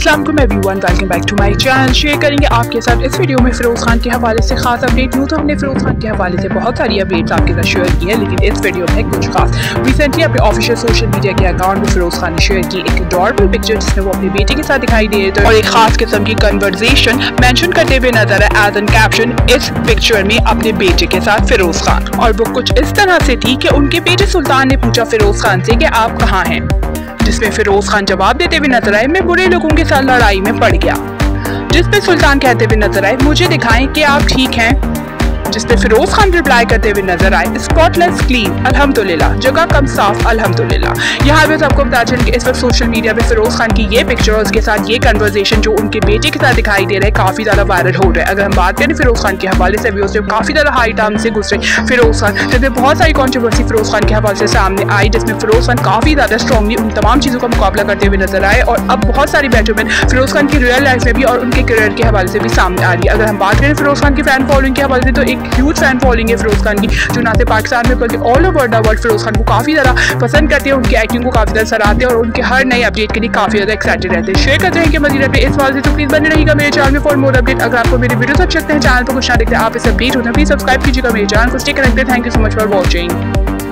अस्सलाम मैं one welcome back to my channel share करेंगे आपके साथ इस वीडियो में फिरोज खान के हवाले से खास अपडेट यूँ तो हमने फिरोज खान के हवाले से बहुत सारी अपडेट्स आपके साथ शेयर की है, लेकिन इस वीडियो में कुछ खास. रिसेंटली अपने ऑफिशियल सोशल मीडिया के अकाउंट में फिरोज खान ने शेयर की एक डॉर्बल पिक्चर जिसमें वो अपने बेटे के साथ दिखाई दे रहे और एक खास किस्म की कन्वर्जेशन मैंशन करते हुए नज़र है एज एन कैप्शन इस पिक्चर में अपने बेटे के साथ फिरोज खान और वो कुछ इस तरह से थी कि उनके बेटे सुल्तान ने पूछा फिरोज खान से कि आप कहाँ हैं? जिसमें फिरोज खान जवाब देते हुए नज़र आए मैं बुरे लोगों के साथ लड़ाई में पड़ गया। जिसपे सुल्तान कहते हुए नज़र आए मुझे दिखाएँ कि आप ठीक हैं। जिसपे फिरोज खान रिप्लाई करते हुए नज़र आए। स्पॉटलेस क्लीन अल्हम्दुलिल्लाह। जगह कम साफ़ अलहमदुल्ला यहाँ पे तो आपको बता चलें इस वक्त सोशल मीडिया पे फिरोज खान की ये पिक्चर और उसके साथ ये कन्वर्जेशन जो उनके बेटे के साथ दिखाई दे रहा है, काफ़ी ज़्यादा वायरल हो रहा है। अगर हम बात करें फिरोज खान के हवाले से भी उससे काफ़ी ज़्यादा हाई टाइम से गुजरे फिरोज खान। जिसमें बहुत सारी कॉन्ट्रोवर्सी फिरोज खान के हवाले से सामने आई, जिसमें फिरोज खान काफ़ी ज़्यादा स्ट्रॉगली उन तमाम चीज़ों का मुकाबला करते हुए नज़र आए और अब बहुत सारी बैटलमेंट फिरोज खान की रियल लाइफ में भी और उनके करियर के हवाले से भी सामने आ रही है। अगर हम बात करें फिरोज खान की फ़ैन फॉलोइंग के हवाले से तो एक ह्यूज फ़ैन फॉलोइंग है फिरोज खान की, जो ना पाकिस्तान में बल्कि all over the world Feroz Khan को काफ़ी ज़्यादा पसंद करते हैं, उनकी एक्टिंग को काफ़ी ज़्यादा सराहते हैं और उनके हर नए अपडेट के लिए काफ़ी ज़्यादा एक्साइटेड रहते हैं। शेयर करते हैं कि मजीद अपडेट। इस वाले से तो प्लीज़ बने रहेगा मेरे चैनल में। फॉर मोर अपडेट अगर आपको मेरे वीडियो अच्छे लगते हैं चैनल पर कुछ ना देखते हैं आप इस अपडेट होते हैं प्लीज़ सब्सक्राइब कीजिएगा मेरे चैनल को। स्टे हैं thank you so much for watching